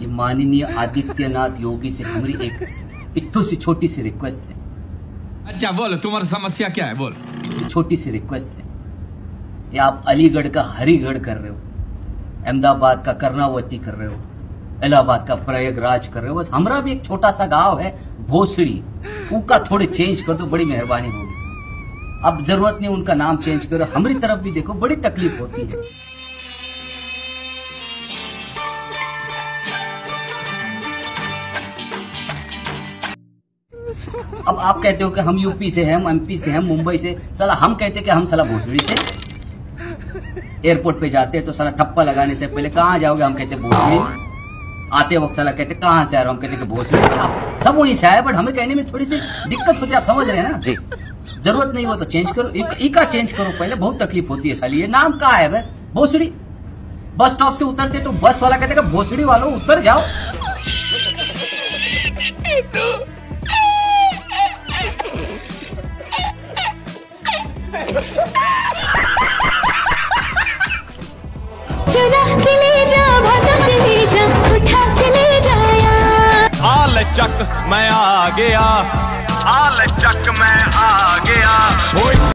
ये माननीय आदित्यनाथ योगी से हमारी एक इट्टू सी छोटी सी रिक्वेस्ट है। अच्छा बोलो तुम्हारी समस्या क्या है? बोलो। छोटी सी रिक्वेस्ट है। ये आप अलीगढ़ का हरिगढ़ कर रहे हो अहमदाबाद का कर्णावती कर रहे हो इलाहाबाद का प्रयागराज कर रहे हो। बस हमारा भी एक छोटा सा गाँव है भोसड़ी। उनका थोड़े चेंज कर दो बड़ी मेहरबानी होगी। अब ज़रूरत नहीं उनका नाम चेंज करो। हमारी तरफ़ भी देखो बड़ी तकलीफ़ होती है। अब आप कहते हो कि हम यूपी से हैं हम एमपी से हैं मुंबई से। सला हम कहते कि हम सला भोसड़ी से। एयरपोर्ट पे जाते हैं तो साला ठप्पा लगाने से पहले कहाँ जाओगे? हम कहते भोसड़ी आते वक्त साला कहते कहाँ से आ रहे हो? हम कहते कि भोसड़ी से। आप सब वहीं से आए बट हमें कहने में थोड़ी सी दिक्कत होती है आप समझ रहे हैं ना? जी। ज़रूरत नहीं हो तो चेंज करो। इका चेंज करो पहले बहुत तकलीफ़ होती है साली। ये नाम कहा है भाई? भोसड़ी बस स्टॉप से उतरते तो बस वाला कहते भोसड़ी वालों उतर जाओ। चुरा के ले जा, भगा के ले जा, उठा के ले जाया। चक, मैं आ गया। चक आ ओए